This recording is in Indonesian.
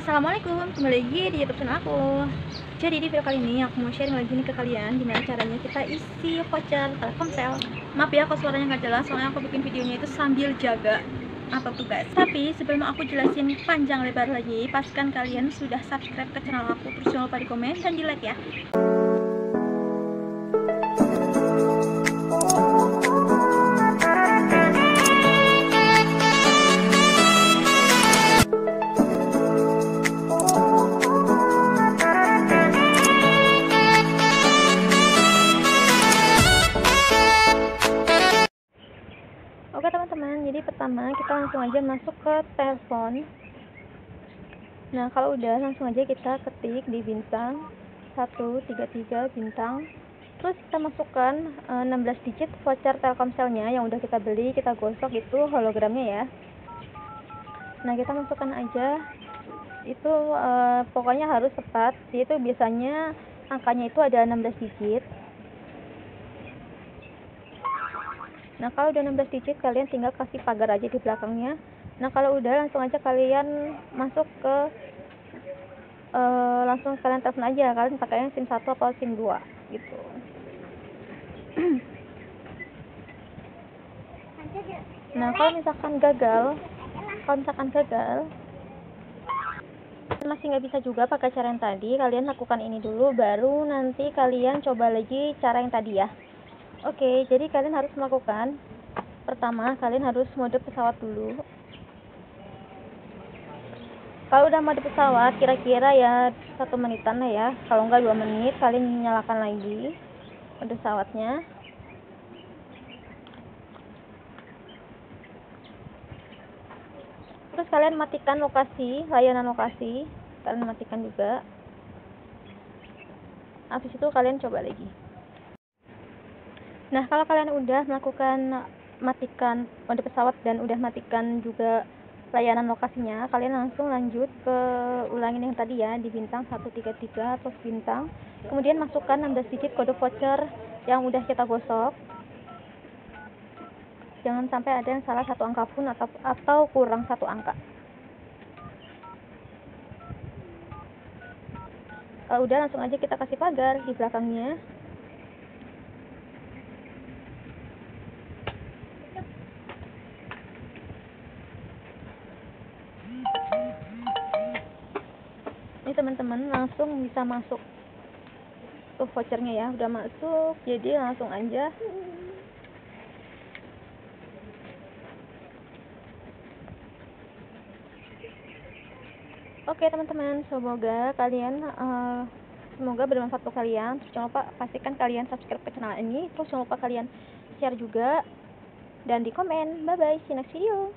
Assalamualaikum, kembali lagi di youtube channel aku. Jadi di video kali ini aku mau sharing lagi nih ke kalian Gimana caranya kita isi voucher Telkomsel. Maaf ya kalau suaranya nggak jelas Soalnya aku bikin videonya itu sambil jaga apa tugas Tapi sebelum aku jelasin panjang lebar lagi Pastikan kalian sudah subscribe ke channel aku. Terus jangan lupa di komen dan di like ya jadi pertama kita langsung aja masuk ke telepon. Nah kalau udah langsung aja kita ketik di bintang 133 bintang. Terus kita masukkan e, 16 digit voucher Telkomselnya yang udah kita beli, kita gosok itu hologramnya ya. Nah kita masukkan aja itu e, pokoknya harus tepat. Itu biasanya angkanya itu ada 16 digit. Nah, kalau udah 16 digit, kalian tinggal kasih pagar aja di belakangnya. Nah, kalau udah langsung aja kalian masuk ke uh, langsung kalian telepon aja. Kalian pakainya SIM 1 atau SIM 2 gitu. nah, kalau misalkan gagal, kalau misalkan gagal masih nggak bisa juga pakai cara yang tadi, kalian lakukan ini dulu baru nanti kalian coba lagi cara yang tadi ya. Oke, jadi kalian harus melakukan pertama, kalian harus mode pesawat dulu. Kalau udah mode pesawat, kira-kira ya satu menitan lah ya. Kalau enggak dua menit, kalian nyalakan lagi mode pesawatnya. Terus kalian matikan lokasi, layanan lokasi. Kalian matikan juga. Habis itu kalian coba lagi. Nah, kalau kalian udah melakukan matikan mode pesawat dan udah matikan juga layanan lokasinya, kalian langsung lanjut ke ulangin yang tadi ya di bintang 133 atau bintang. Kemudian masukkan 16 digit kode voucher yang udah kita gosok. Jangan sampai ada yang salah satu angka pun atau atau kurang satu angka. Kalau udah langsung aja kita kasih pagar di belakangnya. ini teman-teman langsung bisa masuk tuh vouchernya ya udah masuk jadi langsung aja Oke teman-teman, semoga kalian uh, semoga bermanfaat untuk kalian. Terus jangan lupa pastikan kalian subscribe ke channel ini. Terus jangan lupa kalian share juga dan di komen. Bye bye, see you next video.